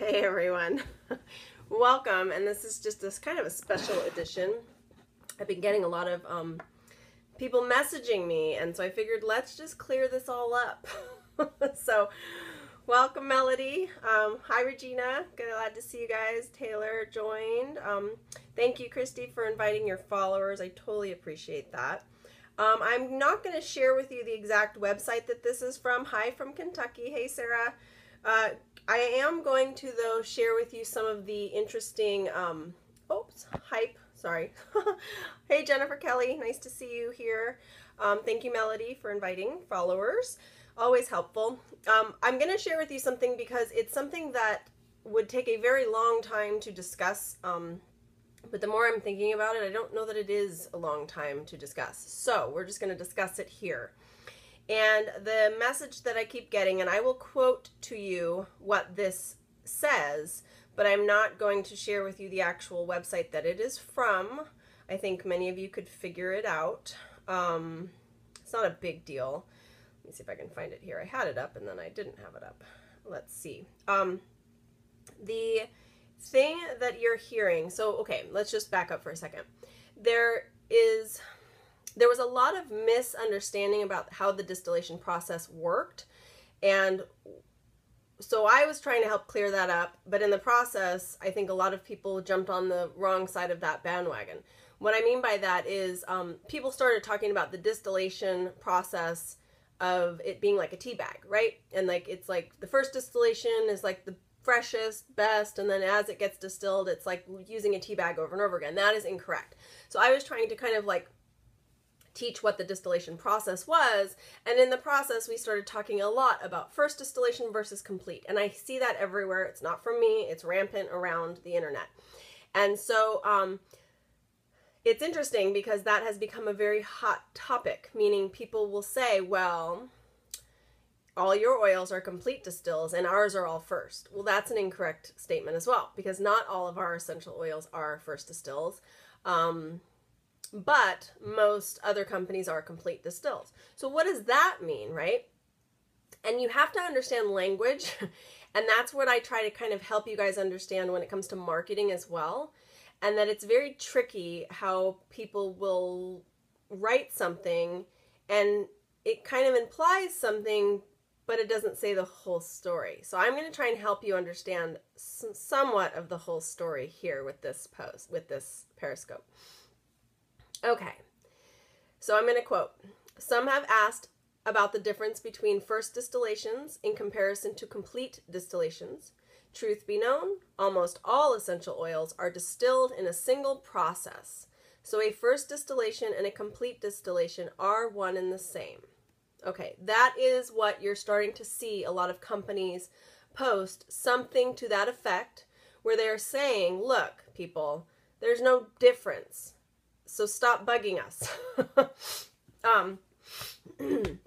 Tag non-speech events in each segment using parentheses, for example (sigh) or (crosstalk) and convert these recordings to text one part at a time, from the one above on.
Hey everyone, (laughs) welcome. And this is just this kind of a special edition. I've been getting a lot of um, people messaging me, and so I figured let's just clear this all up. (laughs) so, welcome, Melody. Um, hi, Regina. Glad to see you guys. Taylor joined. Um, thank you, Christy, for inviting your followers. I totally appreciate that. Um, I'm not going to share with you the exact website that this is from. Hi from Kentucky. Hey, Sarah. Uh, I am going to, though, share with you some of the interesting, um, oops, hype, sorry. (laughs) hey, Jennifer Kelly, nice to see you here. Um, thank you, Melody, for inviting followers. Always helpful. Um, I'm going to share with you something because it's something that would take a very long time to discuss. Um, but the more I'm thinking about it, I don't know that it is a long time to discuss. So we're just going to discuss it here. And the message that I keep getting, and I will quote to you what this says, but I'm not going to share with you the actual website that it is from. I think many of you could figure it out. Um, it's not a big deal. Let me see if I can find it here. I had it up and then I didn't have it up. Let's see. Um, the thing that you're hearing, so okay, let's just back up for a second. There is there was a lot of misunderstanding about how the distillation process worked. And so I was trying to help clear that up. But in the process, I think a lot of people jumped on the wrong side of that bandwagon. What I mean by that is um, people started talking about the distillation process of it being like a tea bag, right? And like it's like the first distillation is like the freshest, best, and then as it gets distilled, it's like using a tea bag over and over again. That is incorrect. So I was trying to kind of like teach what the distillation process was. And in the process, we started talking a lot about first distillation versus complete. And I see that everywhere. It's not from me, it's rampant around the internet. And so um, it's interesting because that has become a very hot topic, meaning people will say, well, all your oils are complete distills and ours are all first. Well, that's an incorrect statement as well because not all of our essential oils are first distills. Um, but most other companies are complete distills. So what does that mean, right? And you have to understand language, (laughs) and that's what I try to kind of help you guys understand when it comes to marketing as well. And that it's very tricky how people will write something and it kind of implies something, but it doesn't say the whole story. So I'm going to try and help you understand somewhat of the whole story here with this post, with this Periscope. Okay, so I'm going to quote Some have asked about the difference between first distillations in comparison to complete distillations. Truth be known, almost all essential oils are distilled in a single process. So a first distillation and a complete distillation are one and the same. Okay, that is what you're starting to see a lot of companies post something to that effect where they're saying, look, people, there's no difference. So stop bugging us. (laughs) um, (clears throat)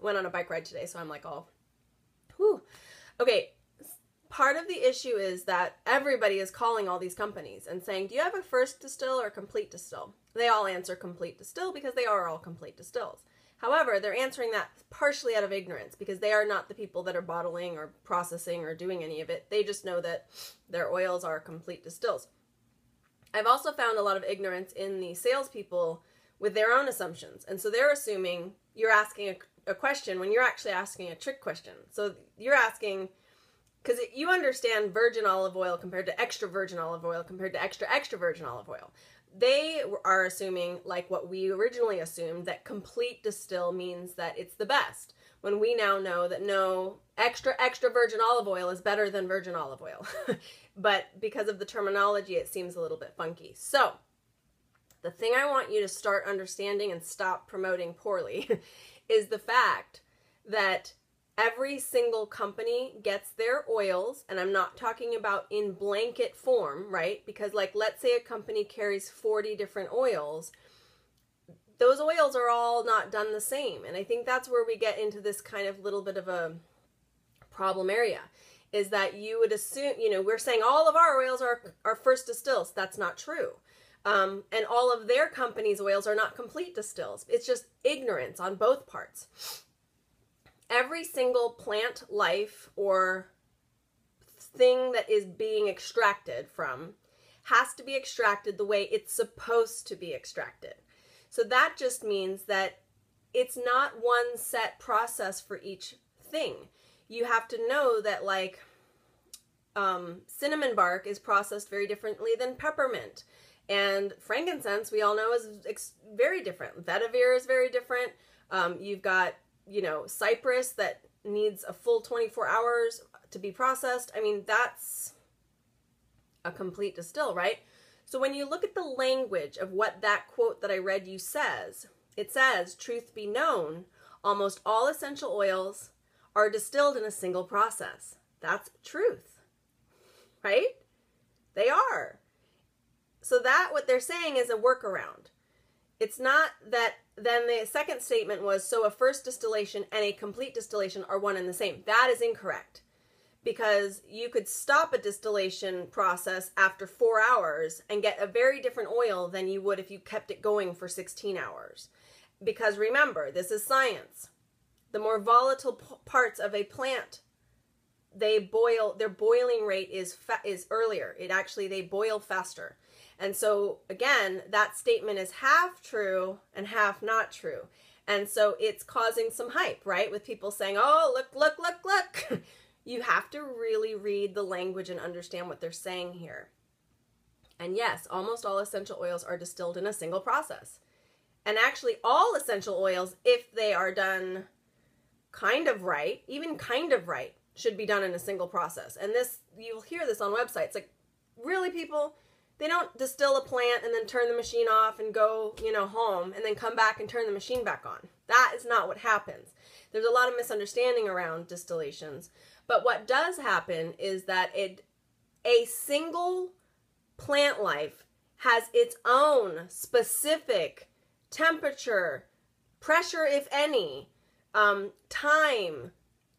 went on a bike ride today, so I'm like all, whew. Okay, part of the issue is that everybody is calling all these companies and saying, do you have a first distill or a complete distill? They all answer complete distill because they are all complete distills. However, they're answering that partially out of ignorance because they are not the people that are bottling or processing or doing any of it. They just know that their oils are complete distills. I've also found a lot of ignorance in the salespeople with their own assumptions. And so they're assuming you're asking a, a question when you're actually asking a trick question. So you're asking, because you understand virgin olive oil compared to extra virgin olive oil compared to extra extra virgin olive oil. They are assuming, like what we originally assumed, that complete distill means that it's the best. When we now know that no, extra extra virgin olive oil is better than virgin olive oil. (laughs) but because of the terminology, it seems a little bit funky. So, the thing I want you to start understanding and stop promoting poorly (laughs) is the fact that every single company gets their oils, and I'm not talking about in blanket form, right? Because, like, let's say a company carries 40 different oils. Those oils are all not done the same. And I think that's where we get into this kind of little bit of a problem area is that you would assume, you know, we're saying all of our oils are, are first distills. That's not true. Um, and all of their company's oils are not complete distills. It's just ignorance on both parts. Every single plant life or thing that is being extracted from has to be extracted the way it's supposed to be extracted. So that just means that it's not one set process for each thing. You have to know that, like, um, cinnamon bark is processed very differently than peppermint. And frankincense, we all know, is very different. Vetiver is very different. Um, you've got, you know, cypress that needs a full 24 hours to be processed. I mean, that's a complete distill, right? So when you look at the language of what that quote that I read you says, it says, truth be known, almost all essential oils are distilled in a single process. That's truth, right? They are. So that what they're saying is a workaround. It's not that then the second statement was so a first distillation and a complete distillation are one and the same. That is incorrect because you could stop a distillation process after four hours and get a very different oil than you would if you kept it going for 16 hours. Because remember, this is science. The more volatile p- parts of a plant, they boil. Their boiling rate is fa- is earlier. It actually they boil faster. And so again, that statement is half true and half not true. And so it's causing some hype, right? With people saying, "Oh, look, look, look, look." (laughs) you have to really read the language and understand what they're saying here. And yes, almost all essential oils are distilled in a single process. And actually, all essential oils, if they are done kind of right, even kind of right, should be done in a single process. And this, you'll hear this on websites. Like, really, people, they don't distill a plant and then turn the machine off and go, you know, home and then come back and turn the machine back on. That is not what happens. There's a lot of misunderstanding around distillations. But what does happen is that it a single plant life has its own specific temperature, pressure, if any, um, time,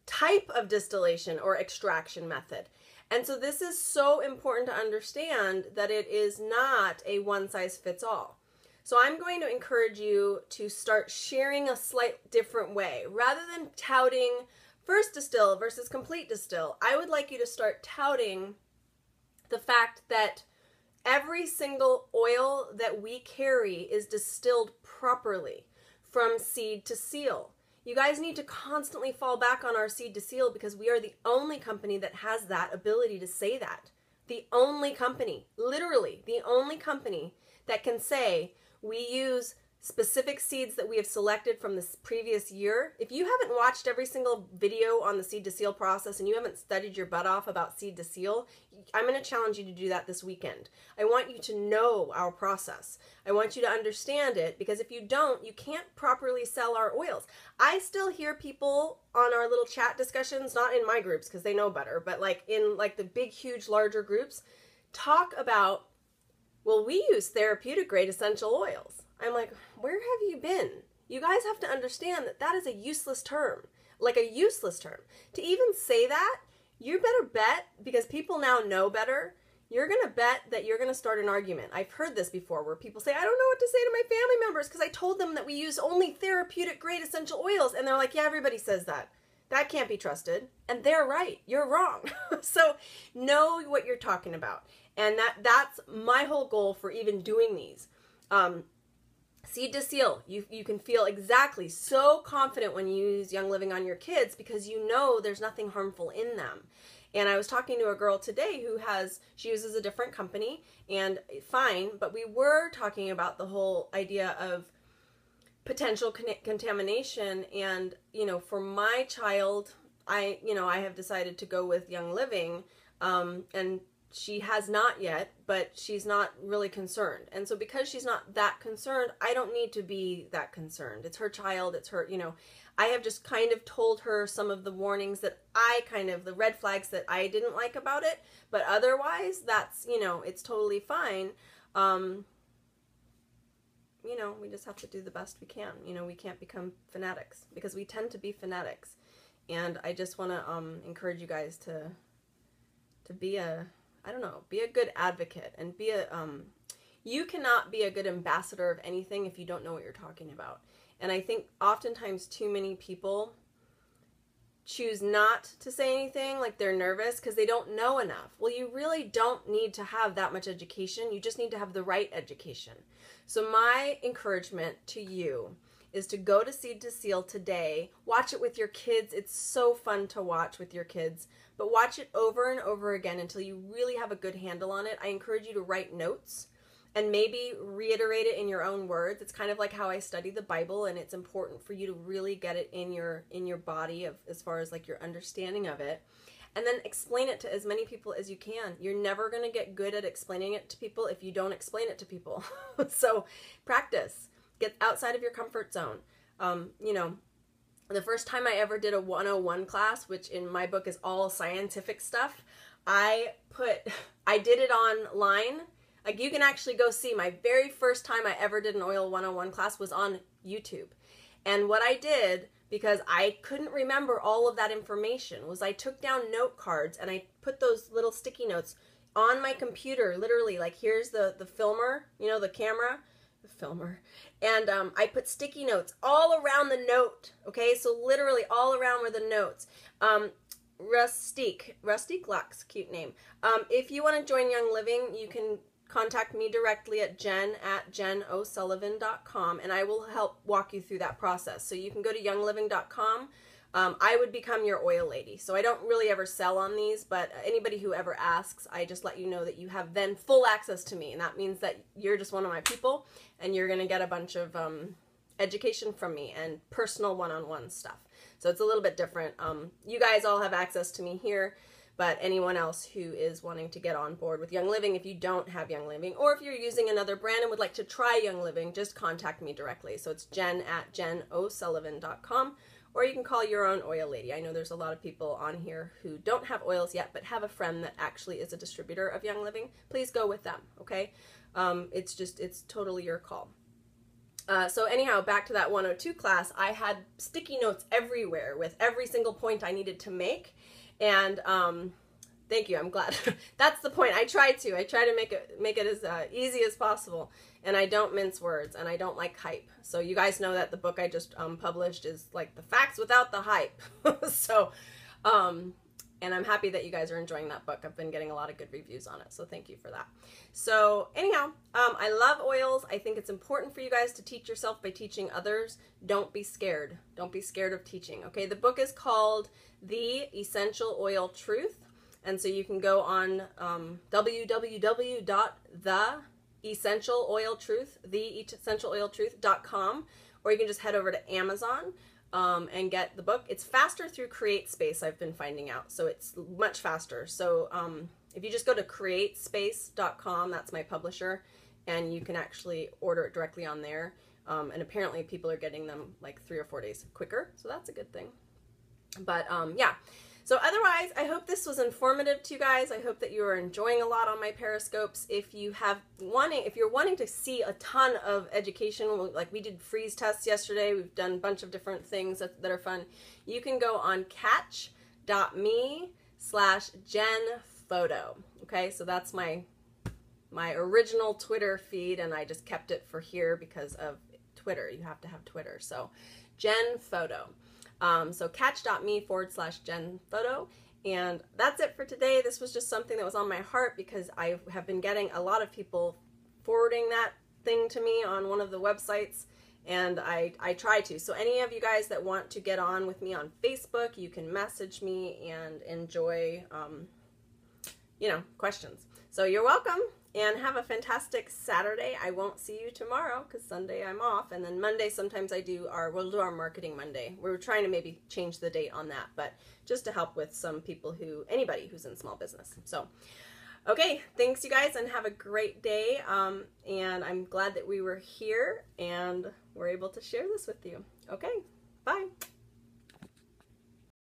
type of distillation or extraction method. And so this is so important to understand that it is not a one size fits all. So I'm going to encourage you to start sharing a slight different way. Rather than touting first distill versus complete distill, I would like you to start touting the fact that every single oil that we carry is distilled properly from seed to seal. You guys need to constantly fall back on our seed to seal because we are the only company that has that ability to say that. The only company, literally, the only company that can say we use specific seeds that we have selected from this previous year. If you haven't watched every single video on the seed to seal process and you haven't studied your butt off about seed to seal, I'm going to challenge you to do that this weekend. I want you to know our process. I want you to understand it because if you don't, you can't properly sell our oils. I still hear people on our little chat discussions, not in my groups because they know better, but like in like the big huge larger groups, talk about well, we use therapeutic grade essential oils. I'm like, where have you been? You guys have to understand that that is a useless term, like a useless term. To even say that, you better bet, because people now know better, you're to bet that you're to start an argument. I've heard this before where people say, I don't know what to say to my family members because I told them that we use only therapeutic grade essential oils. And they're like, yeah, everybody says that. That can't be trusted. And they're right. You're wrong. (laughs) so know what you're talking about. And that that's my whole goal for even doing these. Um, seed to seal. You you can feel exactly so confident when you use young living on your kids because you know there's nothing harmful in them. And i was talking to a girl today who has she uses a different company and fine but we were talking about the whole idea of potential con- contamination and you know for my child i you know i have decided to go with young living um, and she has not yet, but she's not really concerned. And so because she's not that concerned, I don't need to be that concerned. It's her child, it's her, you know, I have just kind of told her some of the warnings that I kind of the red flags that I didn't like about it, but otherwise that's, you know, it's totally fine. Um you know, we just have to do the best we can. You know, we can't become fanatics because we tend to be fanatics. And I just want to um encourage you guys to to be a I don't know, be a good advocate and be a um you cannot be a good ambassador of anything if you don't know what you're talking about. And I think oftentimes too many people choose not to say anything, like they're nervous because they don't know enough. Well, you really don't need to have that much education. You just need to have the right education. So, my encouragement to you is to go to Seed to Seal today. Watch it with your kids. It's so fun to watch with your kids, but watch it over and over again until you really have a good handle on it. I encourage you to write notes and maybe reiterate it in your own words. It's kind of like how i study the bible and it's important for you to really get it in your in your body of as far as like your understanding of it. And then explain it to as many people as you can. You're never going to get good at explaining it to people if you don't explain it to people. (laughs) So practice. Get outside of your comfort zone. Um, you know the first time i ever did a 101 class which in my book is all scientific stuff i put (laughs) i did it online like you can actually go see my very first time I ever did an oil 101 class was on YouTube. And what I did because I couldn't remember all of that information was I took down note cards and I put those little sticky notes on my computer literally like here's the the filmer, you know, the camera, the filmer. And um, I put sticky notes all around the note, okay? So literally all around were the notes. Um, Rustique, Rustique Lux, cute name. Um, if you want to join Young Living, you can contact me directly at jen at jenosullivan.com and I will help walk you through that process. So you can go to youngliving.com. Um, I would become your oil lady. So I don't really ever sell on these, but anybody who ever asks, I just let you know that you have then full access to me. And that means that you're just one of my people and you're going to get a bunch of um, education from me and personal one on one stuff. So it's a little bit different. Um, you guys all have access to me here but anyone else who is wanting to get on board with Young Living, if you don't have Young Living, or if you're using another brand and would like to try Young Living, just contact me directly. So it's jen at jenosullivan.com, or you can call your own oil lady. I know there's a lot of people on here who don't have oils yet, but have a friend that actually is a distributor of Young Living. Please go with them, okay? Um, it's just, it's totally your call. Uh, so anyhow, back to that 102 class, I had sticky notes everywhere with every single point I needed to make and um, thank you. I'm glad. (laughs) That's the point. I try to. I try to make it make it as uh, easy as possible, and I don't mince words, and I don't like hype. So you guys know that the book I just um, published is like the facts without the hype. (laughs) so, um, and I'm happy that you guys are enjoying that book. I've been getting a lot of good reviews on it, so thank you for that. So anyhow, um, I love oils. I think it's important for you guys to teach yourself by teaching others. Don't be scared. Don't be scared of teaching. Okay, the book is called The Essential Oil Truth, and so you can go on um, www.theessentialoiltruth, or you can just head over to Amazon um, and get the book. It's faster through CreateSpace, I've been finding out. So it's much faster. So um, if you just go to createspace.com, that's my publisher, and you can actually order it directly on there. Um, and apparently, people are getting them like three or four days quicker. So that's a good thing. But um, yeah. So otherwise, I hope this was informative to you guys. I hope that you are enjoying a lot on my periscopes. If you have wanting, if you're wanting to see a ton of education, like we did freeze tests yesterday, we've done a bunch of different things that, that are fun. You can go on katch.me slash Jen Photo. Okay, so that's my my original Twitter feed, and I just kept it for here because of Twitter. You have to have Twitter. So Jen Photo. Um, so katch.me forward slash Jen Photo. And that's it for today. This was just something that was on my heart because I have been getting a lot of people forwarding that thing to me on one of the websites and I, I try to. So any of you guys that want to get on with me on Facebook, you can message me and enjoy, um, you know, questions. So you're welcome and have a fantastic Saturday. I won't see you tomorrow because Sunday I'm off, and then Monday sometimes I do our we'll do our marketing Monday. We're trying to maybe change the date on that, but just to help with some people who anybody who's in small business. So. Okay, thanks you guys and have a great day. Um, and I'm glad that we were here and we're able to share this with you. Okay, bye.